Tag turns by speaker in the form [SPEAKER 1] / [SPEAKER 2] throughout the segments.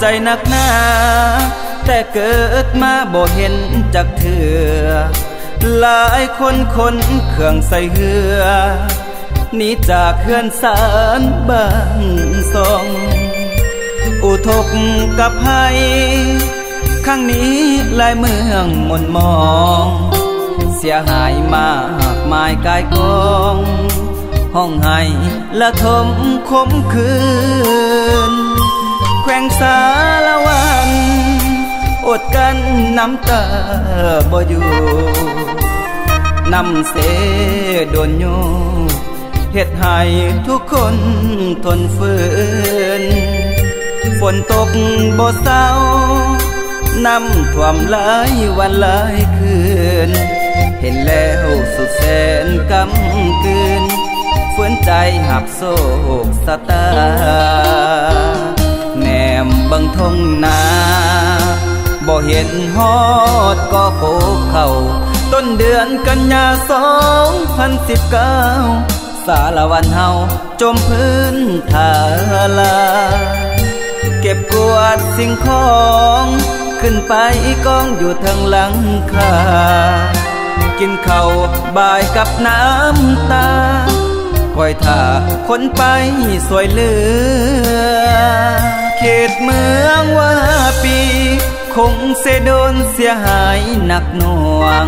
[SPEAKER 1] ใจนักหนาแต่เกิดมาบ่เห็นจักเถื่อหลายคนคนเครื่องใส่เหือนี่จากเขื่อนสารบ้านทรงอุทกกับภัยข้างนี้ลายเมืองมนมอง เสียหายมากมายกายกอง ห้องให้ละทมคมคืน วงสารวัน อดกันน้ำตาบ่อยู่นำเสโดนโยเหตุให้ทุกคนทนฝืน ฝนตกบ่เศร้าน้ำท่วมหลายวันหลายคืน เห็นแล้วสุดแสนกำกืนฝืนใจหับโศกสตาแนมบัง ทงนาบ่เห็นฮอดก็โคเข้าต้นเดือนกันยาสองพันสิบเก้าสารวันเฮาจมพื้นทาลา เก็บกวาดสิ่งของ ขึ้นไปกองอยู่ทางหลังคา กินข้าวบายกับน้ำตาคอยท่าคนไปสวยเหลือ เขตเมืองว่าปี คงเสโดนเสียหายหนักหน่วง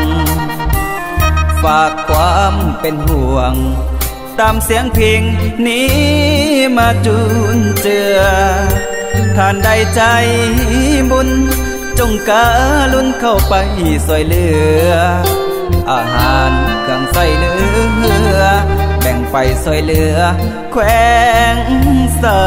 [SPEAKER 1] ฝากความเป็นห่วง ตามเสียงเพลงนี้มาจูนเจือท่านใดใจบุญ จงกาลุนเข้าไปสวยเหลือ อาหารเครื่องใส่เหลือ แบ่งไปสวยเหลือ แขวงสา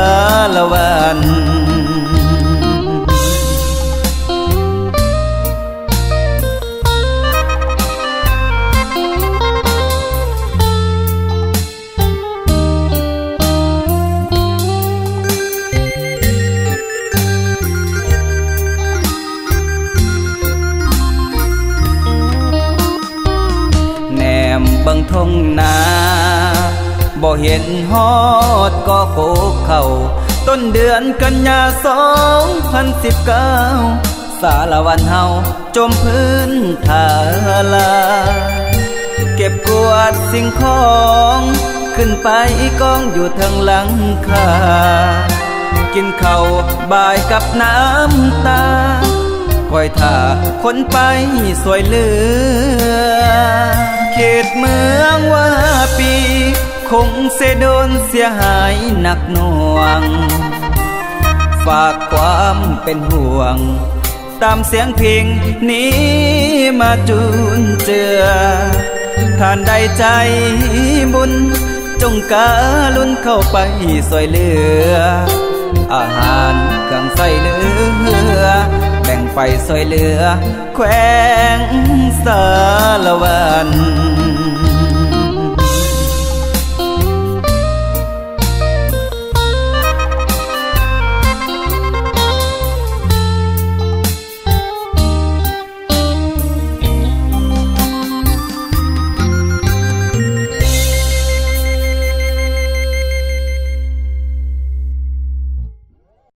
[SPEAKER 1] แนมบังทงนาบ่เห็นฮอดก็โคกเข้า ต้นเดือนกันยาสองพันสิบเก้าสารวันเฮาจมพื้นทาลา เก็บกวาดสิ่งของ ขึ้นไปกองอยู่ทางหลังคา กินข้าวบายกับน้ำตาคอยท่าคนไปสวยเหลือ งเสโดนเสียหายหนักหน่วง ฝากความเป็นห่วง ตามเสียงเพลงนี้มาจูนเจือท่านใดใจบุญ จงกาลุนเข้าไปสวยเหลือ อาหารเครื่องใส่เหลือ แบ่งไปสวยเหลือ แขวงสารวัน